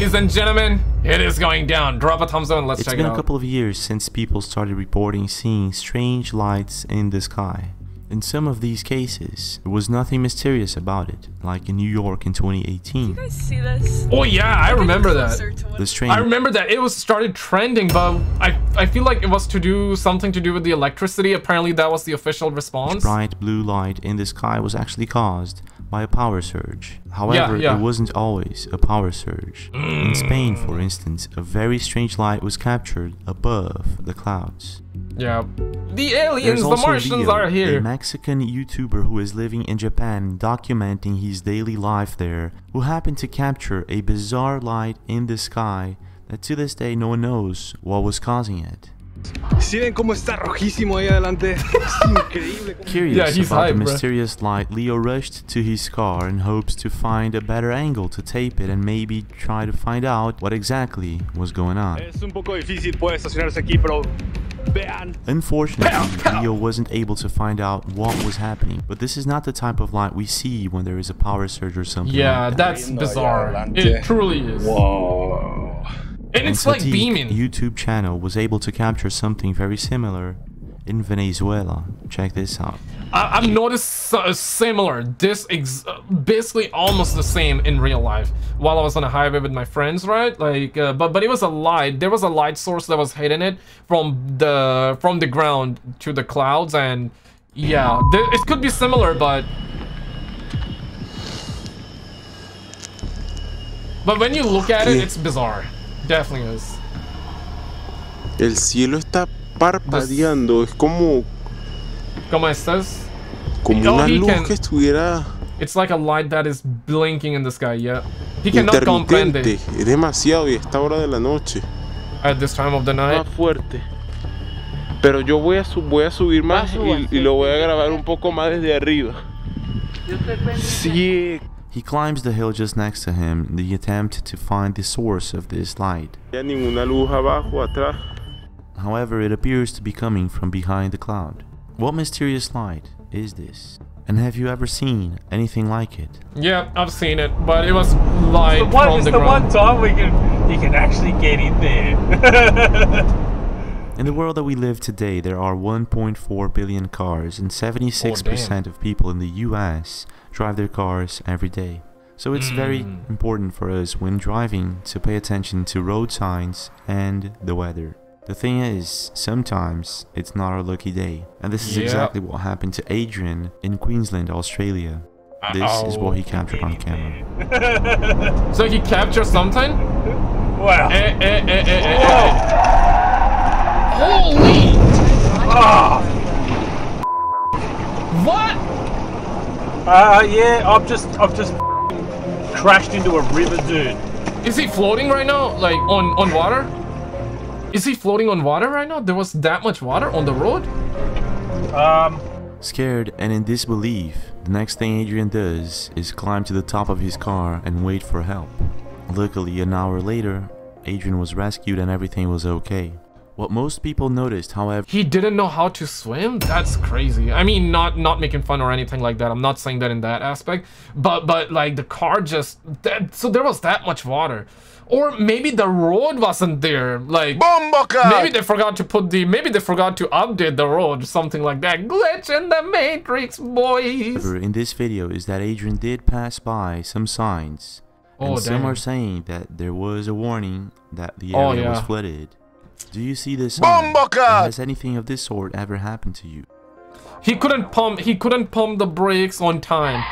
Ladies and gentlemen, it is going down. Drop a thumbs up and let's It's check been It's been a couple of years since people started reporting seeing strange lights in the sky. In some of these cases, there was nothing mysterious about it, like in New York in 2018. You guys see this? Oh yeah, I remember that. Closer to what- The strange I remember that it was started trending, but I I feel like it was to do something to do with the electricity. Apparently, that was the official response. bright blue light in the sky was actually caused by a power surge. However, yeah. it wasn't always a power surge. In mm. Spain, for instance, a very strange light was captured above the clouds. Yeah, the aliens, the Martians Leo, are here. a. Mexican YouTuber who is living in Japan documenting his daily life there, who happened to capture a bizarre light in the sky that to this day no one knows what was causing it. Si ven cómo está rojísimo ahí adelante. Es increíble. Curious Yeah, he's about hype, the bruh. mysterious light, Leo rushed to his car in hopes to find a better angle to tape it and maybe try to find out what exactly was going on. Es un poco difícil puede estacionarse aquí, pero. Unfortunately, Leo wasn't able to find out what was happening, but this is not the type of light we see when there is a power surge or something Yeah, like that. that's bizarre. It truly is. Wow. And it's like beaming. YouTube channel was able to capture something very similar in Venezuela. Check this out. I, I've noticed uh, similar, this ex- uh, basically almost the same in real life. While I was on a highway with my friends, right? Like, uh, but but it was a light. There was a light source that was hitting it from the from the ground to the clouds, and yeah, it could be similar, but but when you look at it, it's bizarre. Definitely is. El cielo está parpadeando, es como, Como estás? como Oh, una he luz can- que estuviera It's like a light that is blinking in the sky. Yeah, he cannot comprehend intermitente. it Es demasiado y a esta hora de la noche. at this time of the night. Más fuerte. Pero yo voy a, su- voy a subir más y, y lo voy a grabar un poco más desde arriba. Sí, He climbs the hill just next to him in the attempt to find the source of this light. ya ninguna luz abajo, atrás. However, it appears to be coming from behind the cloud. What mysterious light is this? And have you ever seen anything like it? Yeah, I've seen it, but it was light the one, from it's the, the ground. one time we can you can actually get in there. In the world that we live today, there are 1.4 billion cars, and 76% of people in the US drive their cars every day. So it's very important for us when driving to pay attention to road signs and the weather. The thing is, sometimes it's not a lucky day, and this is Yeah. exactly what happened to Adrian in Queensland, Australia. This is what he captured on camera. So he captured something? wow. Eh, eh, eh, eh, eh, eh. Holy! Ah. What? Uh, yeah, I've just I've just crashed into a river, dude. Is he floating right now? Like on on water? Is he floating on water right now? There was that much water on the road? Um, Scared and in disbelief, the next thing Adrian does is climb to the top of his car and wait for help. Luckily, an hour later, Adrian was rescued and everything was okay. What most people noticed, however, He didn't know how to swim? That's crazy. I mean, not not making fun or anything like that. I'm not saying that in that aspect. But but like the car just that so there was that much water. Or maybe the road wasn't there. Like maybe they forgot to put the maybe they forgot to update the road, something like that. Glitch in the matrix, boys. in this video is that Adrian did pass by some signs. Oh, and Oh, some are saying that there was a warning that the Oh, area was flooded. Do you see this sign? And Has anything of this sort ever happened to you? He couldn't pump he couldn't pump the brakes on time.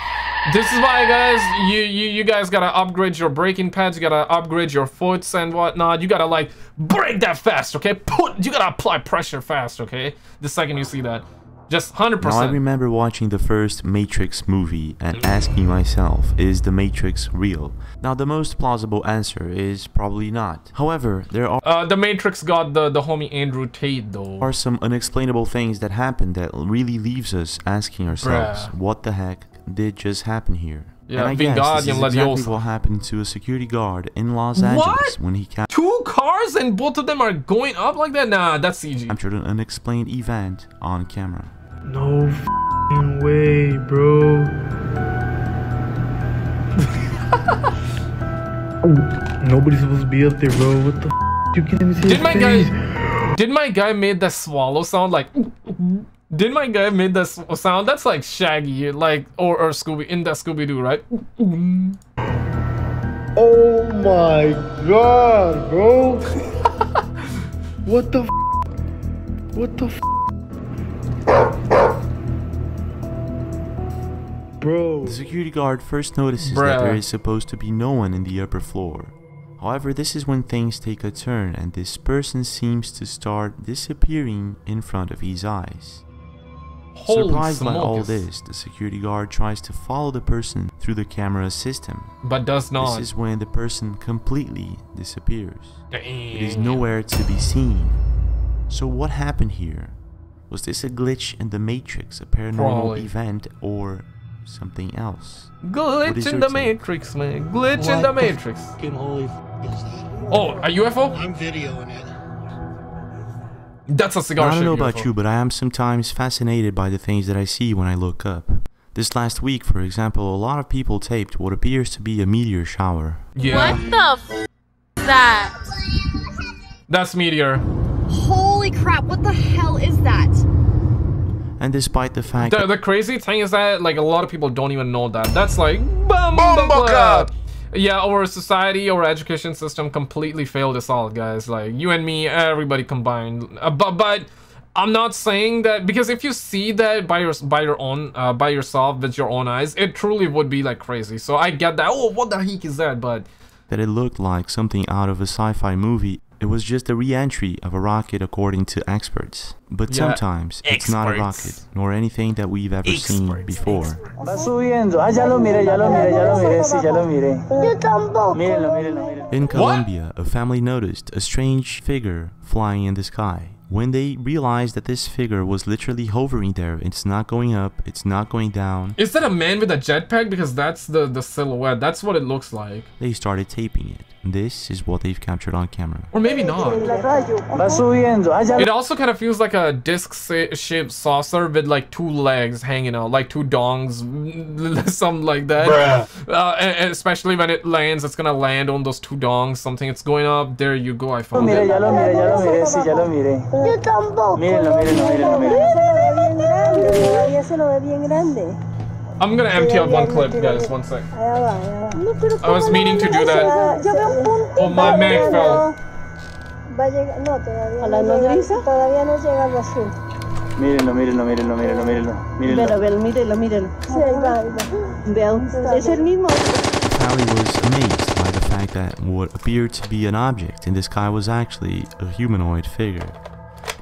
This is why guys, you, you you guys gotta upgrade your braking pads, you gotta upgrade your foots and whatnot. You gotta like brake that fast, okay? Put you gotta apply pressure fast, okay? The second you see that. Just 100%. Now, I remember watching the first Matrix movie and asking myself, is the Matrix real? Now, the most plausible answer is probably not. However, there are Uh the Matrix got the, the homie Andrew Tate though. are some unexplainable things that happen that really leaves us asking ourselves, Bruh. what the heck did just happen here? Yeah, and I guess this Wingardium is exactly what happened to a security guard in Los What? Angeles when he cap- Two cars and both of them are going up like that? Nah, that's CG. captured an unexplained event on camera. No f***ing way, bro. Nobody's supposed to be up there, bro. What the? F you can't even see Did my face. guy? Did my guy made that swallow sound like? Did my guy made that sound? That's like Shaggy, like or or Scooby in that Scooby Doo, right? Oh my god, bro. what the? F what the? F bro. The security guard first notices that there is supposed to be no one in the upper floor. However, this is when things take a turn and this person seems to start disappearing in front of his eyes. Holy Surprised by all this, the security guard tries to follow the person through the camera system. but does not. This is when the person completely disappears. It is nowhere to be seen. So what happened here? Was this a glitch in the Matrix, a paranormal Probably. event, or something else? Glitch in the take? Matrix, man. Glitch in What the the Matrix. Fucking holy f- is that? Oh, a UFO? I'm videoing it. That's a cigar I don't know shaped about you, but I am sometimes fascinated by the things that I see when I look up. This last week, for example, a lot of people taped what appears to be a meteor shower. Yeah, What the f is that? that's Meteor. Holy crap, what the hell is that? And despite the fact The, that the crazy thing is that like a lot of people don't even know that. That's like Bumbleclap. Yeah, our society, our education system completely failed us all, guys. Like you and me, everybody combined. Uh, but but I'm not saying that because if you see that by your by your own uh, by yourself with your own eyes, it truly would be like crazy. So I get that. Oh, what the heck is that? But that it looked like something out of a sci-fi movie. It was just a re-entry of a rocket according to experts. But Yeah, sometimes it's not a rocket, nor anything that we've ever seen before. Va subiendo. Ah, ya lo miré, ya lo miré, ya lo miré, sí, ya lo miré. Yo tampoco. Mírenlo, mírenlo, mírenlo. In Colombia, a family noticed a strange figure flying in the sky. When they realized that this figure was literally hovering there, it's not going up, it's not going down, is that a man with a jetpack? Because that's the the silhouette. That's what it looks like. they started taping it. This is what they've captured on camera. Or maybe not. Va subiendo. Ya lo It also kind of feels like a disc-shaped saucer with like two legs hanging out, like two dongs, something like that. Uh, and, and especially when it lands, it's gonna land on those two dongs. Something. It's going up. There you go. I found it. Ya lo miré, ya lo miré, sí, lo miré. Yo tampoco. Mírenlo, mírenlo, mírenlo, mírenlo. Todavía se lo ve bien grande. I'm gonna empty out one clip, guys. One sec. Allá va, allá va. No, pero I was meaning to do that. Yo veo un punto. Oh, my Mac fell. Va a llegar, no, todavía ¿A la no llega, nodriza? todavía no llega al azul. Mírenlo, mírenlo, mírenlo, mírenlo, mírenlo. Mírenlo. velo, mírelo, mírelo. Sí, ahí va, ahí va. Veo. Es el mismo. The was amazed by the fact that what appeared to be an object in the sky was actually a humanoid figure.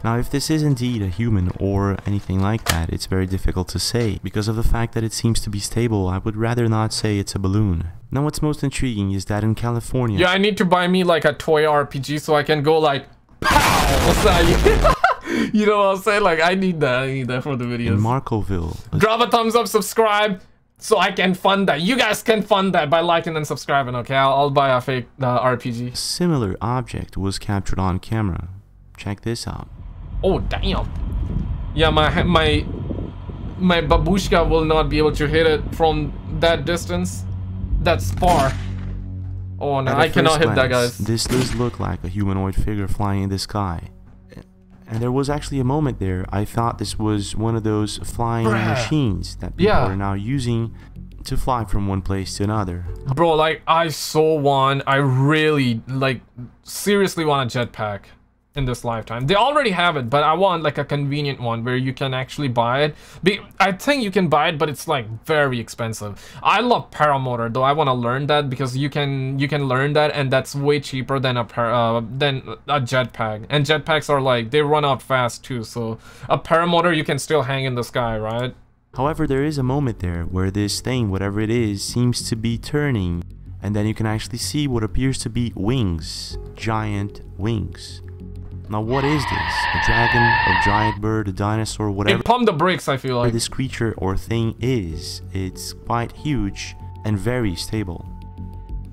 Now, if this is indeed a human or anything like that, it's very difficult to say. Because of the fact that it seems to be stable, I would rather not say it's a balloon. Now, what's most intriguing is that in California, Yeah, I need to buy me like a toy RPG so I can go like, pow. You know what I'm saying? Like, I need that. I need that for the in videos. Marcoville, a Drop a thumbs up, subscribe, so I can fund that. You guys can fund that by liking and subscribing, okay? I'll, I'll buy a fake uh, RPG. similar object was captured on camera. Check this out. Oh, damn. Yeah, my my my babushka will not be able to hit it from that distance. That's far. Oh, no, I cannot first hit that, glance, guys. This does look like a humanoid figure flying in the sky. And there was actually a moment there I thought this was one of those flying Bruh. machines that people Yeah. are now using to fly from one place to another. Bro, like, I saw one. I really, like, seriously want a jetpack in this lifetime. They already have it, but I want, like, a convenient one where you can actually buy it. Be I think you can buy it, but it's, like, very expensive. I love paramotor, though I want to learn that because you can, you can learn that, and that's way cheaper than a, par uh, than a jetpack. And jetpacks are, like, they run out fast, too, so a paramotor you can still hang in the sky, right? However, there is a moment there where this thing, whatever it is, seems to be turning, and then you can actually see what appears to be wings. Giant wings. Now, what is this? A dragon, a giant bird, a dinosaur, whatever It pumped the brakes, I feel like. this creature or thing is. It's quite huge and very stable.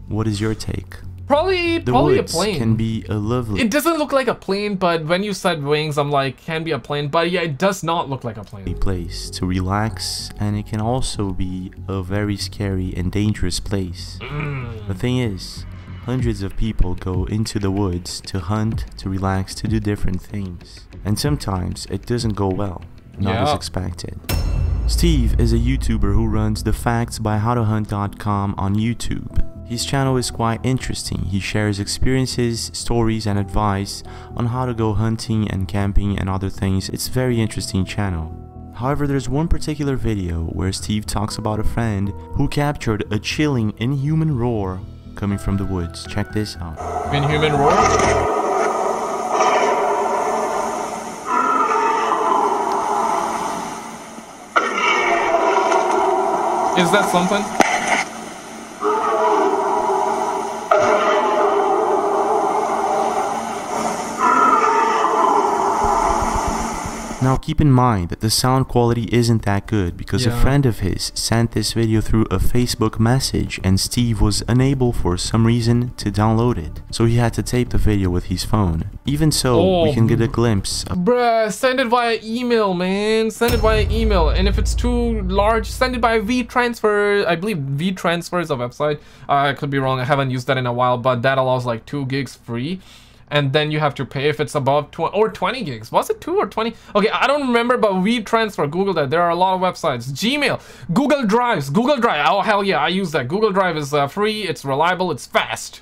What is your take? Probably, The probably a plane. can be a lovely It doesn't look like a plane, but when you said wings, I'm like, can be a plane. But yeah, it does not look like a plane. place to relax, and it can also be a very scary and dangerous place. Mm. The thing is, hundreds of people go into the woods to hunt, to relax, to do different things. And sometimes it doesn't go well, not as expected. Steve is a YouTuber who runs the Facts by HowToHunt.com on YouTube. His channel is quite interesting. He shares experiences, stories, and advice on how to go hunting and camping and other things. It's a very interesting channel. However, there's one particular video where Steve talks about a friend who captured a chilling, inhuman roar coming from the woods. Check this out. Inhuman roar? Is that something? Now keep in mind that the sound quality isn't that good because a friend of his sent this video through a Facebook message and Steve was unable for some reason to download it. So he had to tape the video with his phone. Even so, we can get a glimpse of Bruh, send it via email, man. Send it via email. And if it's too large, send it by WeTransfer. I believe WeTransfer is a website. Uh, I could be wrong. I haven't used that in a while, but that allows like 2 gigs free. And then you have to pay if it's above 20 or 20 gigs. Was it 2 or 20? Okay, I don't remember, but WeTransfer, Google that. There are a lot of websites. Gmail, Google Drives, Google Drive. Oh, hell yeah, I use that. Google Drive is uh, free, it's reliable, it's fast.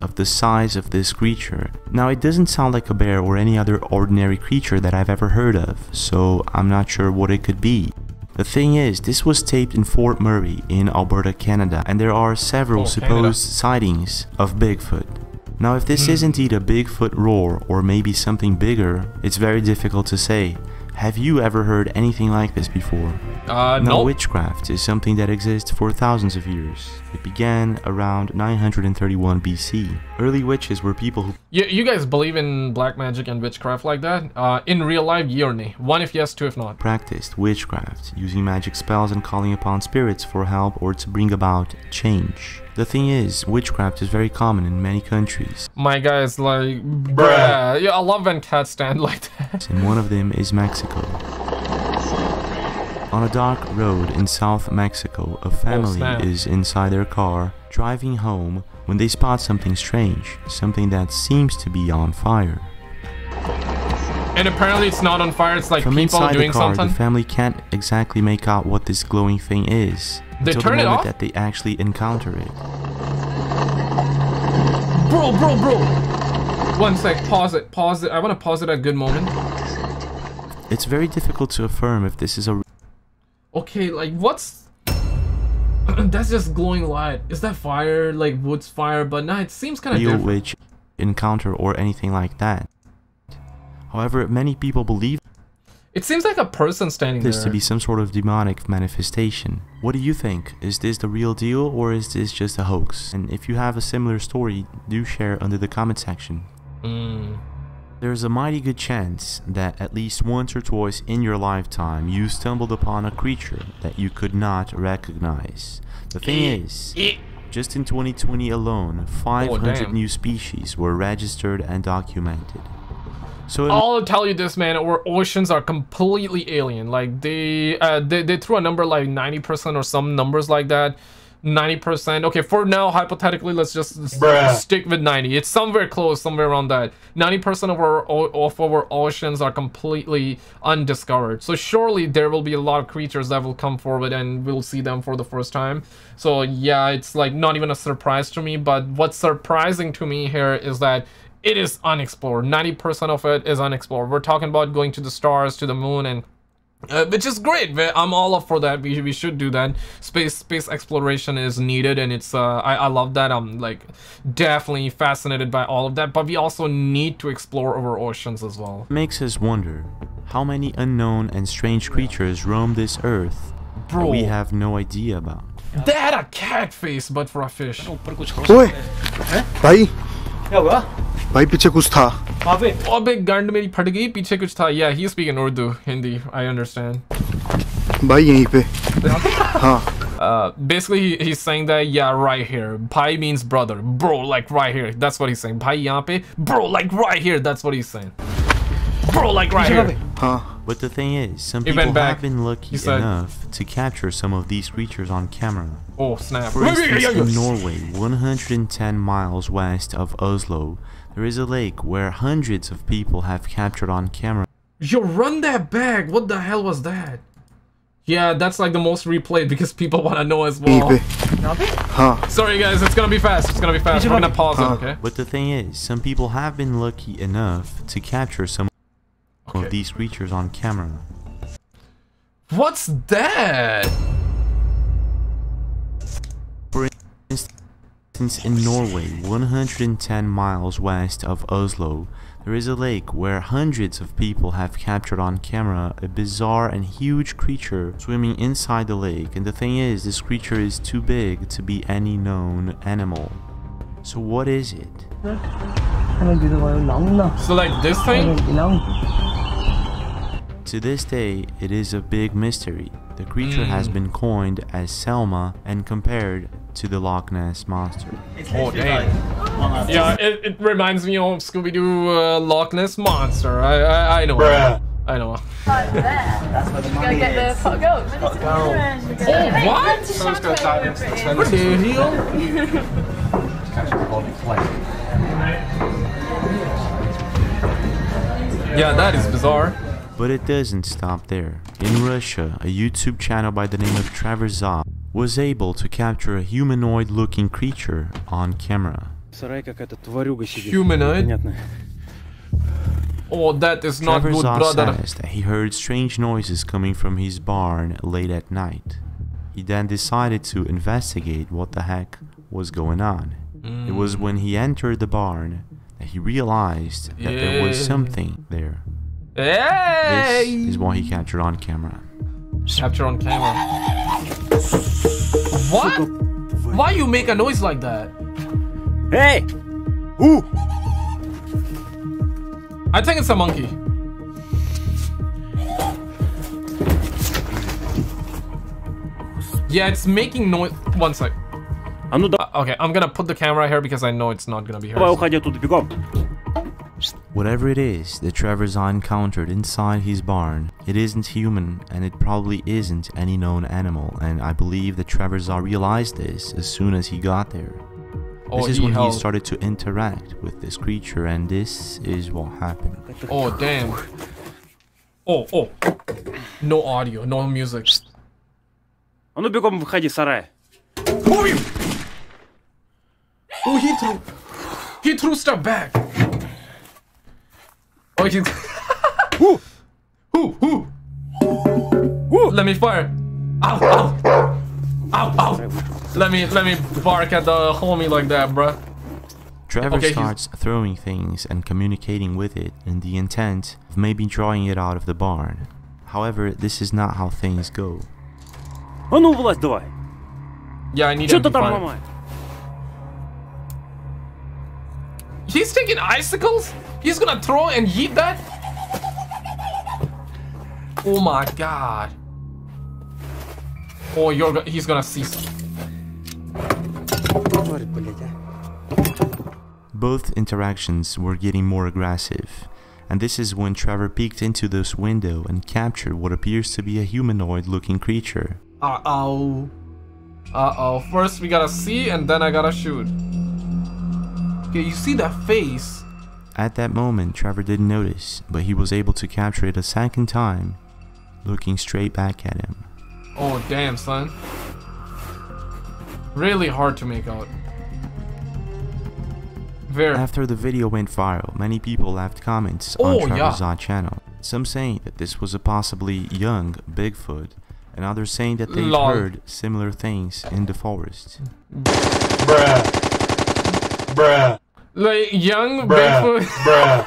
of the size of this creature. Now it doesn't sound like a bear or any other ordinary creature that I've ever heard of, so I'm not sure what it could be. The thing is, this was taped in Fort Murray in Alberta, Canada, and there are several Oh, supposed Canada. sightings of Bigfoot. Now if this Hmm. is indeed a Bigfoot roar or maybe something bigger, it's very difficult to say. Have you ever heard anything like this before? Uh, Now, no. witchcraft is something that exists for thousands of years. It began around 931 BC. Early witches were people who You, you guys believe in black magic and witchcraft like that? Uh, in real life, yeah or nay? One if yes, two if not. practiced witchcraft, using magic spells and calling upon spirits for help or to bring about change. The thing is, witchcraft is very common in many countries, My guy's like, bruh. Yeah, I love when cats stand like that. and one of them is Mexico. On a dark road in South Mexico, a family oh, snap. is inside their car, driving home, when they spot something strange, something that seems to be on fire. And apparently it's not on fire, it's like From people inside doing the car, something. the family can't exactly make out what this glowing thing is They until turn the it moment off? that they actually encounter it. Bro, bro, bro. One sec, pause it, pause it. I want to pause it at a good moment. It's very difficult to affirm if this is a Okay, like, what's... That's just glowing light. Is that fire? Like, wood's fire? But nah, it seems kind of different. witch encounter or anything like that. However, many people believe It seems like a person standing this there. to be some sort of demonic manifestation. What do you think? Is this the real deal or is this just a hoax? And if you have a similar story, do share under the comment section. Mm. There's a mighty good chance that at least once or twice in your lifetime you stumbled upon a creature that you could not recognize. The thing is, just in 2020 alone, 500 damn. new species were registered and documented. So I'll tell you this, man. Our oceans are completely alien. Like they, uh, they, they threw a number like 90% or some numbers like that. 90%. Okay, for now, hypothetically, let's just Bruh. stick with 90. It's somewhere close, somewhere around that. 90% of our of our oceans are completely undiscovered. So surely there will be a lot of creatures that will come forward and we'll see them for the first time. So yeah, it's like not even a surprise to me. But what's surprising to me here is that it is unexplored. 90% of it is unexplored. We're talking about going to the stars, to the moon, and uh, which is great. I'm all up for that. We, we should do that. Space space exploration is needed, and it's uh, I I love that. I'm like definitely fascinated by all of that. But we also need to explore our oceans as well. Makes us wonder how many unknown and strange creatures roam this earth. Bro, that we have no idea about. That a cat face, but for a fish. Oi, hey. Yeah. भाई पीछे कुछ था वहाँ पे अबे गांड मेरी फट गई पीछे कुछ था yeah he speak in Urdu Hindi I understand भाई यहीं पे हाँ uh basically he, he's saying that yeah right here bhai means brother bro like right here that's what he's saying bhai yahan pe bro like right here that's what he's saying bro like right here हाँ But the thing is, some He people went back. have been lucky He said- enough to capture some of these creatures on camera. Oh snap! For instance, in Norway, 110 miles west of Oslo, there is a lake where hundreds of people have captured on camera. Yo, run that back! What the hell was that? Yeah, that's like the most replayed because people want to know as well. Huh. Sorry guys, it's gonna be fast. It's gonna be fast. We're gonna pause it, Uh, okay? But the thing is, some people have been lucky enough to capture some of these creatures on camera. What's that? For instance, in Norway, 110 miles west of Oslo, there is a lake where hundreds of people have captured on camera a bizarre and huge creature swimming inside the lake. And the thing is, this creature is too big to be any known animal. So what is it? So like this thing? To this day, it is a big mystery. The creature has Mm. been coined as Selma and compared to the Loch Ness Monster. Oh damn. Yeah, it, it reminds me of Scooby-Doo uh, Loch Ness Monster. I I, I know. Bruh. I know. Go get the pot goat. Oh, what? What the hell? Yeah, that is bizarre. But it doesn't stop there. In Russia, a YouTube channel by the name of Trevor Za was able to capture a humanoid-looking creature on camera. Humanoid? Oh, that is not Trevor good, brother. Says that he heard strange noises coming from his barn late at night. He then decided to investigate what the heck was going on. Mm. It was mm. when he entered the barn that he realized that yeah. there was something there. Hey. This is what he captured on camera. Capture on camera. What? Why you make a noise like that? Hey! Ooh! I think it's a monkey. Yeah, it's making noise. One sec. А ну да, Uh, okay, I'm gonna put the camera here because I know it's not gonna be давай heard. уходи оттуда, бегом. Whatever it is that Trevor Za encountered inside his barn, it isn't human and it probably isn't any known animal, and I believe that Trevor Za realized this as soon as he got there. Oh, this is he when held- he started to interact with this creature, and this is what happened. Oh, damn. Oh, oh. No audio, no music. А ну бегом выходи, сарай. Oh, you- oh, he threw. He threw stuff back. Oh, he. Who? Who? Who? Let me fire. Ow! Ow! Ow! Ow! Let me let me bark at the homie like that, bruh. Trevor Okay, he's- starts throwing things and communicating with it in the intent of maybe drawing it out of the barn. However, this is not how things go. А ну вылазь давай. Yeah, I need Что him ты to там fire. ломаешь? He's taking icicles? He's gonna throw and yeet that? Oh my god. Oh, you're go he's gonna see some. Both interactions were getting more aggressive, and this is when Trevor peeked into this window and captured what appears to be a humanoid looking creature. Uh-oh. Uh-oh. First we gotta see and then I gotta shoot. Okay, you see that face? At that moment, Trevor didn't notice, but he was able to capture it a second time, looking straight back at him. Oh, damn, son. Really hard to make out. Very. After the video went viral, many people left comments Oh, on Trevor's yeah. Channel. Some saying that this was a possibly young Bigfoot, and others saying that they've heard similar things in the forest. Bruh. Bruh. Like young Bruh. Bigfoot.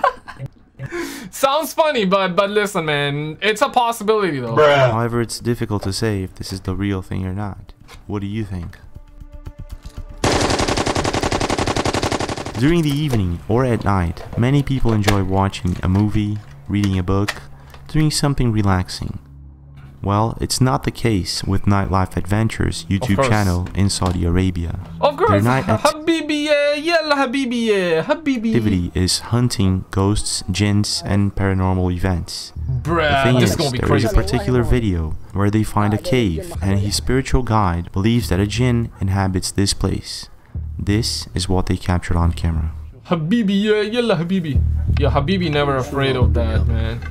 Bruh. Sounds funny, but but listen, man, it's a possibility though. Bruh. However, it's difficult to say if this is the real thing or not. What do you think? During the evening or at night, many people enjoy watching a movie, reading a book, doing something relaxing. Well, it's not the case with Nightlife Adventures YouTube channel in Saudi Arabia. Of course! Their night Habibi, yalla Habibi, Habibi. activity is hunting ghosts, jinns, and paranormal events. Bruh, the thing is, is gonna be there is crazy. a particular video where they find a cave, and his spiritual guide believes that a jinn inhabits this place. This is what they captured on camera. Habibi, yeah, yalla Habibi. Yo, Habibi never afraid of that, man.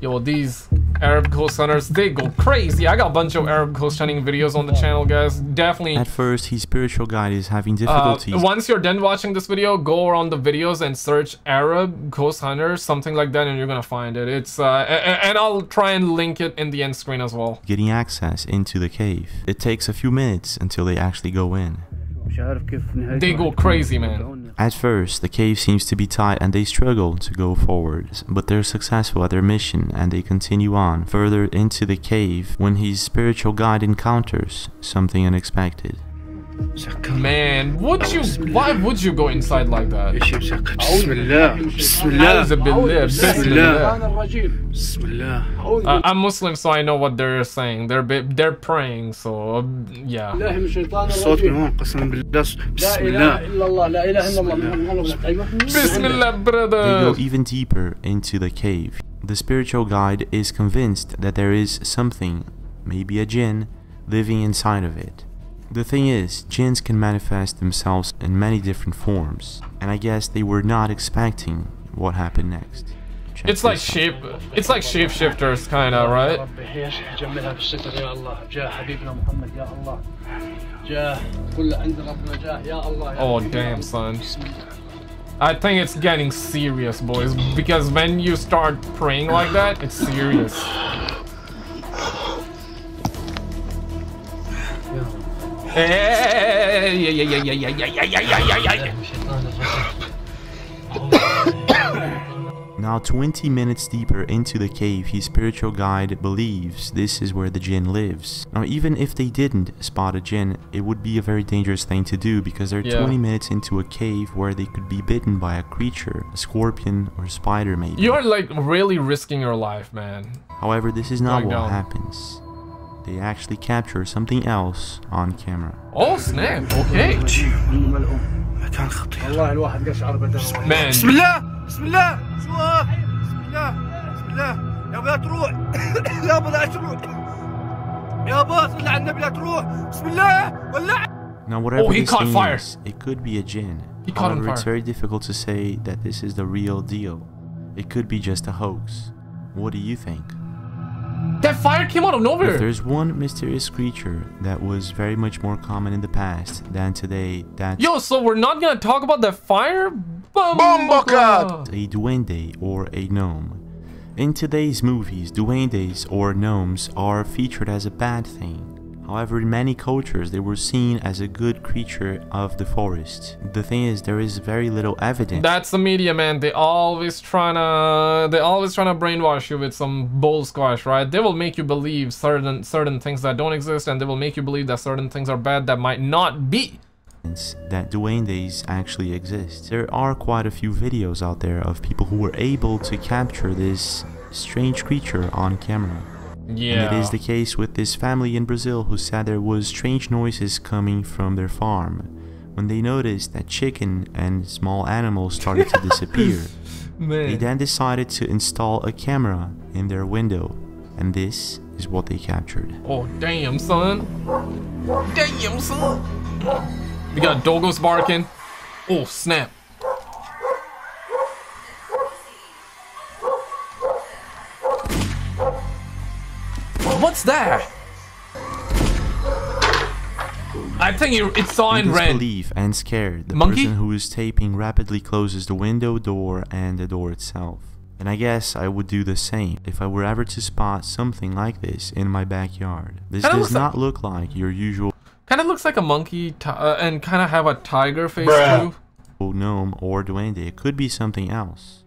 Yo, these Arab ghost hunters, they go crazy. I got a bunch of Arab ghost hunting videos on the channel, guys. Definitely. At first, his spiritual guide is having Uh, difficulties. once you're done watching this video, go around the videos and search Arab ghost hunters, something like that, and you're gonna find it. It's uh, a- a- and I'll try and link it in the end screen as well. getting access into the cave. It takes a few minutes until they actually go in. They go crazy, man. At first, the cave seems to be tight and they struggle to go forward, but they're successful at their mission and they continue on further into the cave when his spiritual guide encounters something unexpected. Man, would you? Why would you go inside like that? بسم الله بسم الله أعوذ بالله، بسم بسم الله بسم الله Uh, I'm Muslim, so I know what they're saying. They're bi- they're praying, so um, yeah. الصوت من هون قسما بالله بسم الله الله لا اله الا الله محمد رسول ايوه Bismillah, They go brother. even deeper into the cave. The spiritual guide is convinced that there is something, maybe a jinn, living inside of it. The thing is, jinns can manifest themselves in many different forms, and I guess they were not expecting what happened next. Check it's like shape it's like shapeshifters kind of right? Oh damn son. I think it's getting serious boys because when you start praying like that it's serious. Now 20 minutes deeper into the cave, his spiritual guide believes this is where the jinn lives. Now even if they didn't spot a jinn, it would be a very dangerous thing to do because they're Yeah. 20 minutes into a cave where they could be bitten by a creature, a scorpion or a spider maybe. You're like really risking your life, man. However, this is not Going what down. happens They actually capture something else on camera. Oh snap! Okay, مكان خطير والله الواحد قشعر بدل man. بسم الله بسم الله شوف بسم الله بسم الله يابا لا تروح يابا لا تروح يابا صل على النبي لا تروح بسم الله ولع Now whatever Oh, he this caught thing fire. is, it could be a jinn. He caught on However, it's fire. very difficult to say that this is the real deal. It could be just a hoax. What do you think? That fire came out of If nowhere. there's one mysterious creature that was very much more common in the past than today, that... Yo, so we're not gonna talk about that fire? Bombocat! a duende or a gnome. In today's movies, duendes or gnomes are featured as a bad thing. However, in many cultures, they were seen as a good creature of the forest. The thing is, there is very little evidence That's the media, man. They always tryna, they always tryna brainwash you with some bull squash, right? They will make you believe certain certain things that don't exist, and they will make you believe that certain things are bad that might not be. that duendes actually exist. There are quite a few videos out there of people who were able to capture this strange creature on camera. Yeah. And it is the case with this family in Brazil who said there was strange noises coming from their farm when they noticed that chicken and small animals started to disappear. They then decided to install a camera in their window, and this is what they captured. Oh damn, son. Damn, son. We got doggos barking. Oh snap. What's that? I think it's it saw in In red. disbelief and scared, the Monkey? person who is taping rapidly closes the window, door, and the door itself. And I guess I would do the same if I were ever to spot something like this in my backyard. This Kinda does looks like- not look like your usual Kind of looks like a monkey uh, and kind of have a tiger face Bruh. too. gnome or duende. It could be something else.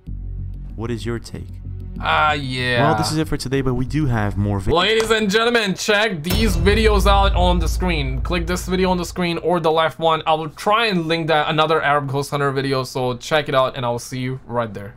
What is your take? Ah, yeah. Well, this is it for today, but we do have more videos. Ladies and gentlemen, check these videos out on the screen. Click this video on the screen or the left one. I will try and link that another Arab Ghost Hunter video, so check it out and I will see you right there.